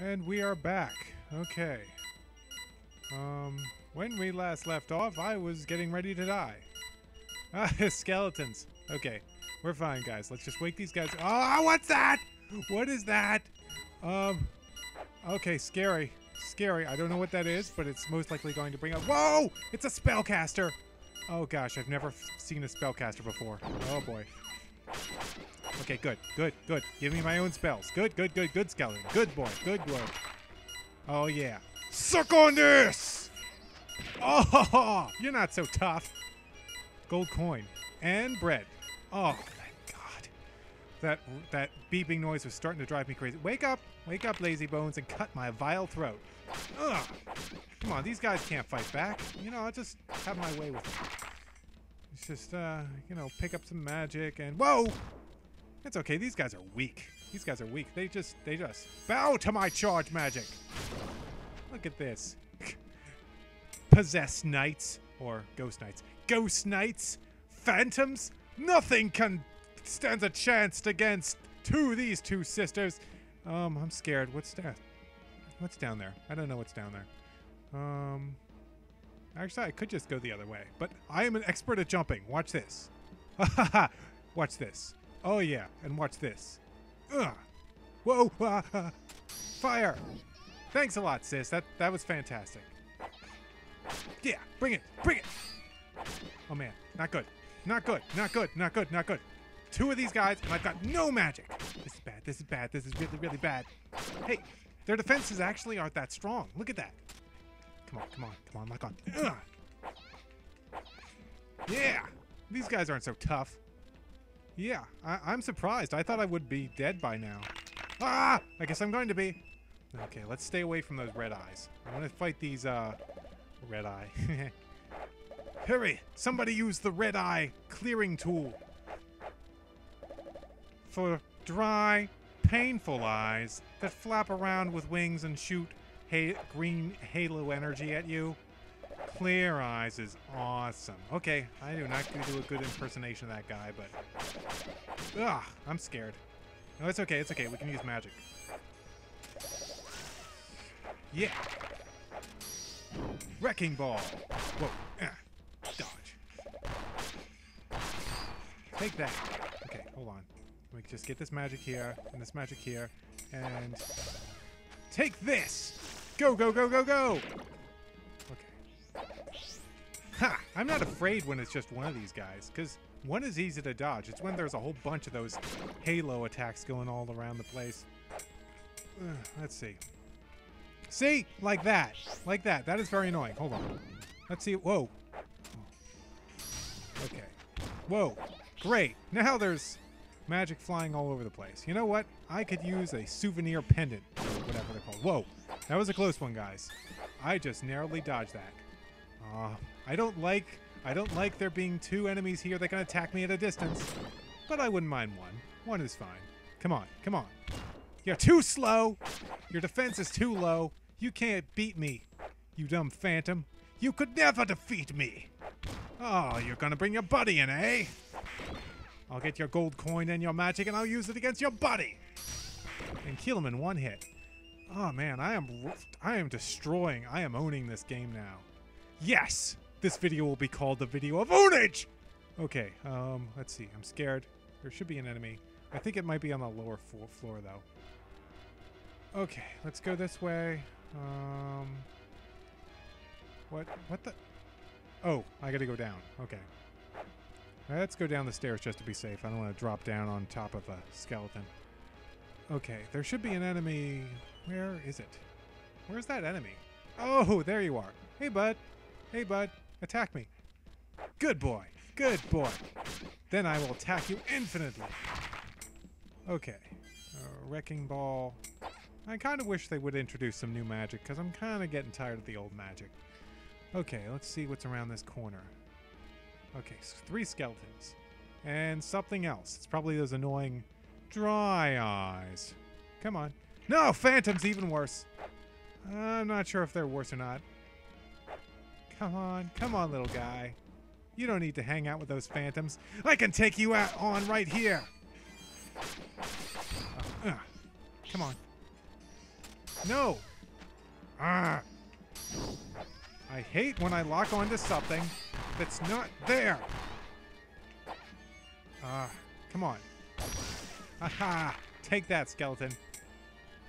And we are back. Okay. Um, when we last left off, I was getting ready to die. Ah, skeletons. Okay, we're fine, guys. Let's just wake these guys. Oh, what's that? What is that? Um, okay, scary. Scary. I don't know what that is, but it's most likely going to bring up. Whoa! It's a spellcaster! Oh gosh, I've never seen a spellcaster before. Oh boy. Okay, good, good, good. Give me my own spells. Good, good, good, good, skeleton. Good boy, good boy. Oh yeah. Suck on this! Oh, you're not so tough. Gold coin and bread. Oh, thank God. That that beeping noise was starting to drive me crazy. Wake up, wake up, lazy bones, and cut my vile throat. Ugh. Come on, these guys can't fight back. You know, I'll just have my way with them. It's just, uh, you know, pick up some magic and whoa. It's okay. These guys are weak. These guys are weak. They just, they just bow to my charge magic. Look at this. Possessed knights or ghost knights. Ghost knights, phantoms. Nothing can stands a chance against two these two sisters. Um, I'm scared. What's that? What's down there? I don't know what's down there. Um, actually, I could just go the other way, but I am an expert at jumping. Watch this. watch this. Oh yeah, and watch this. Ugh. Whoa! ah. Fire! Thanks a lot, sis. That that was fantastic. Yeah, bring it, bring it. Oh man, not good, not good, not good, not good, not good. Two of these guys, and I've got no magic. This is bad. This is bad. This is really, really bad. Hey, their defenses actually aren't that strong. Look at that. Come on, come on, come on, lock on. Ugh. Yeah, these guys aren't so tough. Yeah, I- I'm surprised. I thought I would be dead by now. Ah! I guess I'm going to be. Okay, let's stay away from those red eyes. I want to fight these, uh, red eye. Hurry! Somebody use the red eye clearing tool. For dry, painful eyes that flap around with wings and shoot ha- green halo energy at you. Clear eyes is awesome. Okay, I do not do a good impersonation of that guy, but. Ugh, I'm scared. No, it's okay, it's okay. We can use magic. Yeah. Wrecking ball. Whoa. Ah. Dodge. Take that. Okay, hold on. We just get this magic here and this magic here, and take this. Go, go, go, go, go. Ha! I'm not afraid when it's just one of these guys, because one is easy to dodge. It's when there's a whole bunch of those halo attacks going all around the place. Let's see. See? Like that. Like that. That is very annoying. Hold on. Let's see. Whoa. Okay. Whoa. Great. Now there's magic flying all over the place. You know what? I could use a souvenir pendant, whatever they're called. Whoa. That was a close one, guys. I just narrowly dodged that. Uh, I don't like I don't like there being two enemies here that can attack me at a distance. But I wouldn't mind one. One is fine. Come on, come on. You're too slow. Your defense is too low. You can't beat me, you dumb phantom. You could never defeat me. Oh, you're gonna bring your buddy in, eh? I'll get your gold coin and your magic and I'll use it against your buddy. And kill him in one hit. Oh man, I am I am destroying. I am owning this game now. Yes! This video will be called the video of ownage! Okay, um, let's see. I'm scared. There should be an enemy. I think it might be on the lower floor, floor though. Okay, let's go this way. Um, what? What the? Oh, I gotta go down. Okay. Let's go down the stairs just to be safe. I don't want to drop down on top of a skeleton. Okay, there should be an enemy. Where is it? Where's that enemy? Oh, there you are. Hey, bud. Hey, bud. Attack me. Good boy. Good boy. Then I will attack you infinitely. Okay. Uh, wrecking ball. I kind of wish they would introduce some new magic because I'm kind of getting tired of the old magic. Okay, let's see what's around this corner. Okay, so three skeletons. And something else. It's probably those annoying dry eyes. Come on. No, phantoms even worse. I'm not sure if they're worse or not. Come on, come on, little guy. You don't need to hang out with those phantoms. I can take you out on right here. Uh, uh, come on. No! Ah! I hate when I lock onto something that's not there! Ah, come on. Aha! Take that, skeleton.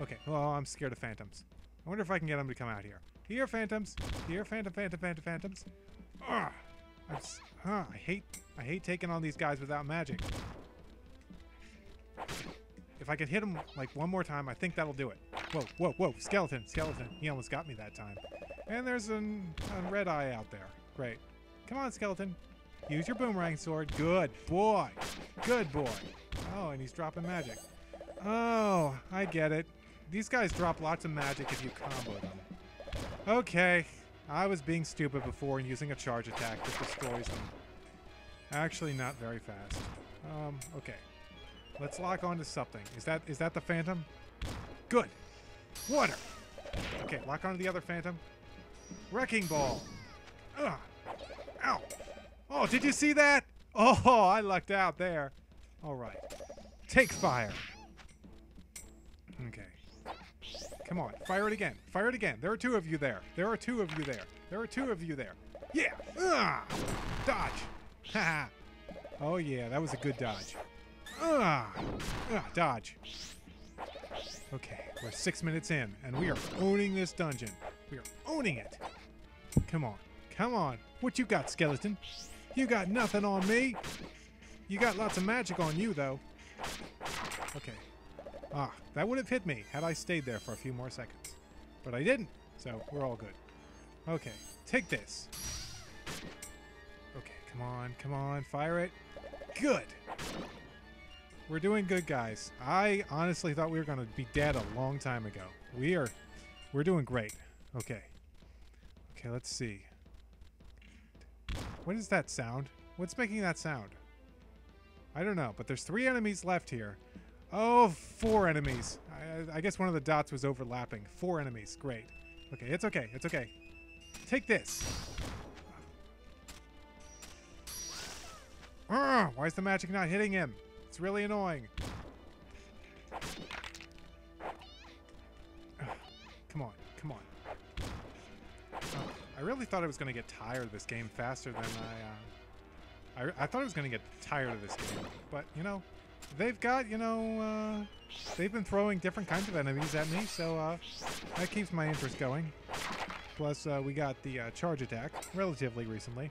Okay, well, I'm scared of phantoms. I wonder if I can get them to come out here. Here, phantoms! Here, phantom, phantom, phantom, phantoms. Ah! I'm s- ah, I hate, I hate taking on these guys without magic. If I could hit him like one more time, I think that'll do it. Whoa, whoa, whoa! Skeleton, skeleton! He almost got me that time. And there's an, a red eye out there. Great. Come on, skeleton. Use your boomerang sword. Good boy. Good boy. Oh, and he's dropping magic. Oh, I get it. These guys drop lots of magic if you combo them. Okay. I was being stupid before and using a charge attack that destroys them. Actually, not very fast. Um, okay. Let's lock onto something. Is that is that the phantom? Good. Water. Okay, lock onto the other phantom. Wrecking ball. Ugh. Ow. Oh, did you see that? Oh, I lucked out there. All right. Take fire. Okay. Come on, fire it again. Fire it again. There are two of you there. There are two of you there. There are two of you there. Yeah. Ah. Dodge. Ha. oh yeah, that was a good dodge. Ah. ah. Dodge. Okay, we're six minutes in, and we are owning this dungeon. We are owning it. Come on. Come on. What you got, skeleton? You got nothing on me. You got lots of magic on you, though. Okay. Ah, that would have hit me had I stayed there for a few more seconds. But I didn't, so we're all good. Okay, take this. Okay, come on, come on, fire it. Good. We're doing good, guys. I honestly thought we were going to be dead a long time ago. We are, we're doing great. Okay. Okay, let's see. What is that sound? What's making that sound? I don't know, but there's three enemies left here. Oh, four enemies. I, I guess one of the dots was overlapping. Four enemies. Great. Okay, it's okay. It's okay. Take this. Urgh, why is the magic not hitting him? It's really annoying. Come on. Come on. Uh, I really thought I was going to get tired of this game faster than I... Uh, I, I thought I was going to get tired of this game. But, you know, they've got, you know, uh, they've been throwing different kinds of enemies at me, so uh, that keeps my interest going. Plus, uh, we got the uh, charge attack relatively recently.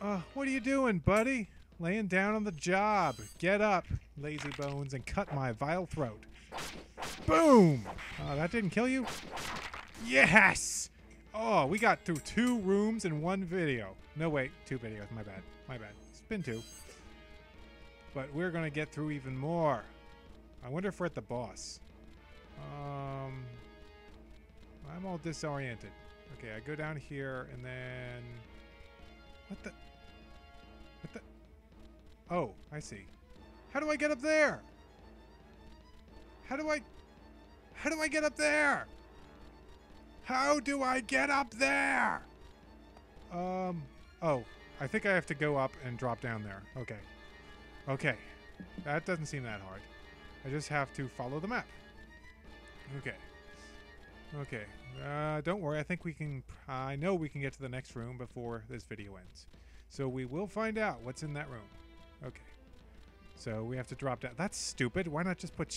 Uh, what are you doing, buddy? Laying down on the job. Get up, lazy bones, and cut my vile throat. Boom! Uh, that didn't kill you? Yes! Oh, we got through two rooms in one video. No, wait, two videos. My bad. My bad. It's been two. But we're going to get through even more. I wonder if we're at the boss. Um, I'm all disoriented. Okay, I go down here and then... What the... What the... Oh, I see. How do I get up there? How do I... How do I get up there? How do I get up there? Um, oh, I think I have to go up and drop down there. Okay. Okay. That doesn't seem that hard. I just have to follow the map. Okay. Okay. Uh, don't worry. I think we can... I know we can get to the next room before this video ends. So we will find out what's in that room. Okay. So we have to drop down. That's stupid. Why not just put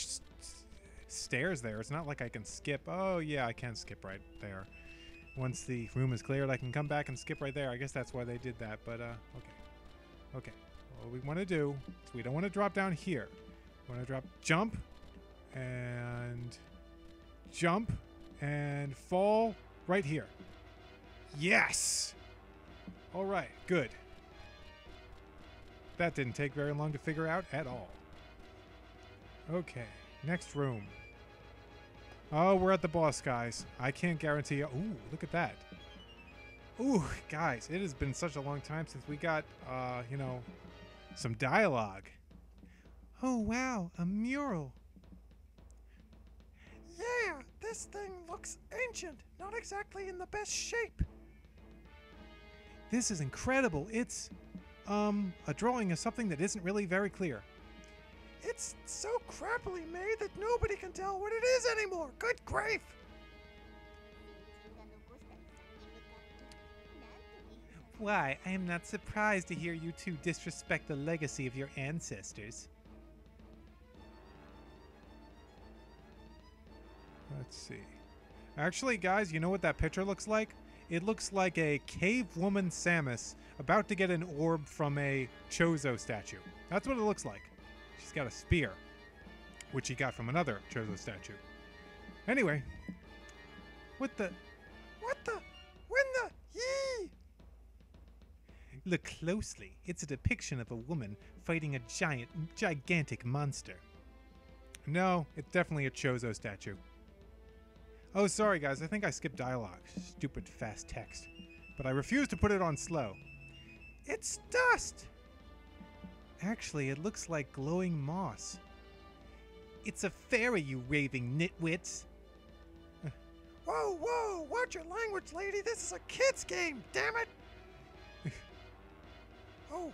stairs there? It's not like I can skip. Oh, yeah, I can skip right there. Once the room is cleared, I can come back and skip right there. I guess that's why they did that, but, uh, okay. Okay. What we want to do is we don't want to drop down here. We want to drop, jump, and jump, and fall right here. Yes! All right, good. That didn't take very long to figure out at all. Okay, next room. Oh, we're at the boss, guys. I can't guarantee. Ooh, look at that. Ooh, guys, it has been such a long time since we got, uh, you know, some dialogue. Oh, wow, a mural. Yeah, this thing looks ancient, not exactly in the best shape. This is incredible. It's, um, a drawing of something that isn't really very clear. It's so crappily made that nobody can tell what it is anymore. Good grief! Why, I am not surprised to hear you two disrespect the legacy of your ancestors. Let's see. Actually, guys, you know what that picture looks like? It looks like a cave woman Samus about to get an orb from a Chozo statue. That's what it looks like. She's got a spear, which she got from another Chozo statue. Anyway, what the? Look closely. It's a depiction of a woman fighting a giant, gigantic monster. No, it's definitely a Chozo statue. Oh, sorry guys, I think I skipped dialogue. Stupid fast text. But I refuse to put it on slow. It's dust! Actually, it looks like glowing moss. It's a fairy, you raving nitwits. Whoa, whoa! Watch your language, lady. This is a kid's game, damn it! Oh,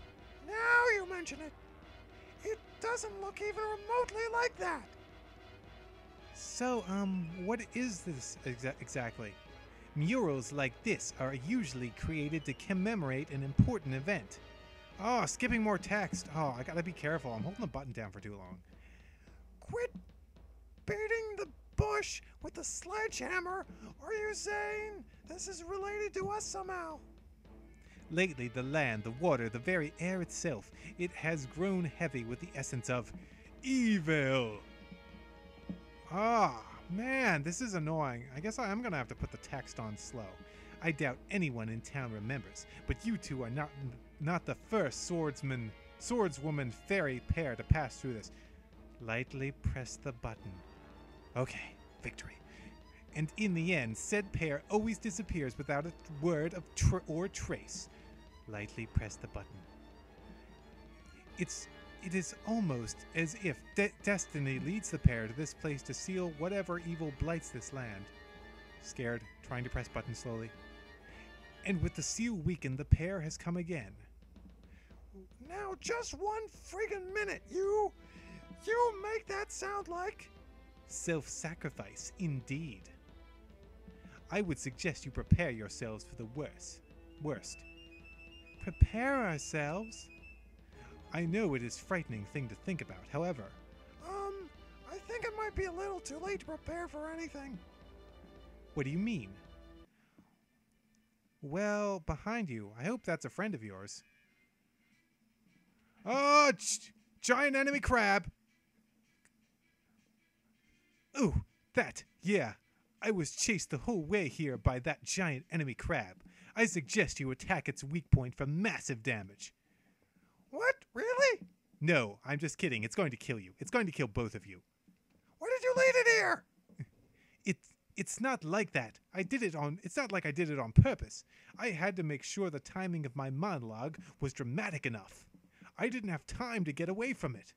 now you mention it. It doesn't look even remotely like that. So, um, what is this exa- exactly? Murals like this are usually created to commemorate an important event. Oh, skipping more text. Oh, I gotta be careful. I'm holding the button down for too long. Quit beating the bush with a sledgehammer. Are you saying this is related to us somehow? Lately, the land, the water, the very air itself, it has grown heavy with the essence of evil. Ah, man, this is annoying. I guess I am gonna have to put the text on slow. I doubt anyone in town remembers, but you two are not not the first swordsman, swordswoman fairy pair to pass through this. Lightly press the button. Okay, victory. And in the end, said pair always disappears without a word of tr- or trace. Lightly press the button. It's it is almost as if de- destiny leads the pair to this place to seal whatever evil blights this land. Scared, trying to press button slowly. And with the seal weakened, the pair has come again. Now, just one friggin' minute, you. You make that sound like. Self sacrifice, indeed. I would suggest you prepare yourselves for the worst. Worst. Prepare ourselves? I know it is a frightening thing to think about, however. Um, I think it might be a little too late to prepare for anything. What do you mean? Well, behind you. I hope that's a friend of yours. Oh, giant enemy crab! Ooh, that, yeah. I was chased the whole way here by that giant enemy crab. I suggest you attack its weak point for massive damage. What? Really? No, I'm just kidding. It's going to kill you. It's going to kill both of you. Why did you lead it here? It's it's not like that. I did it on it's not like I did it on purpose. I had to make sure the timing of my monologue was dramatic enough. I didn't have time to get away from it.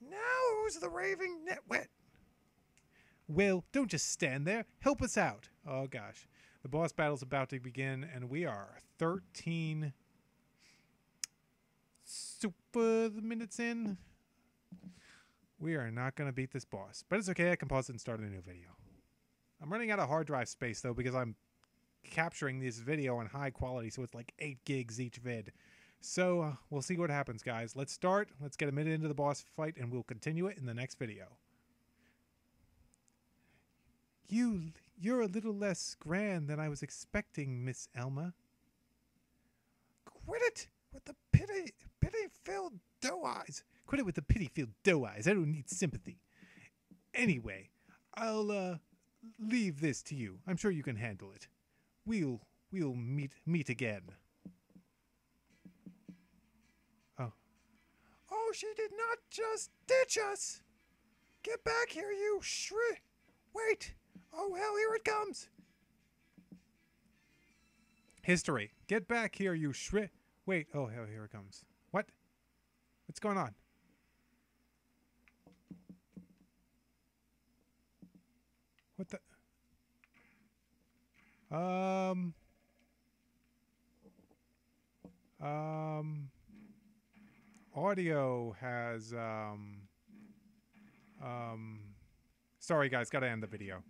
Now who's the raving nitwit? Well, don't just stand there. Help us out. Oh gosh. The boss battle's about to begin and we are 13 super minutes in. We are not going to beat this boss, but it's okay. I can pause it and start a new video. I'm running out of hard drive space though because I'm capturing this video in high quality, so it's like 8 gigs each vid. So uh, we'll see what happens, guys. Let's start. Let's get a minute into the boss fight, and we'll continue it in the next video. You, you're a little less grand than I was expecting, Miss Elma. Quit it with the pity, pity-filled doe eyes. Quit it with the pity-filled doe eyes. I don't need sympathy. Anyway, I'll uh, leave this to you. I'm sure you can handle it. We'll we'll meet meet again. Oh, Oh, she did not just ditch us. Get back here, you shri. Wait. Oh, hell, here it comes. history. Get back here, you shri. Wait. Oh, hell, here it comes. What? What's going on? What the? Um. Um. audio has um um sorry guys, got to end the video.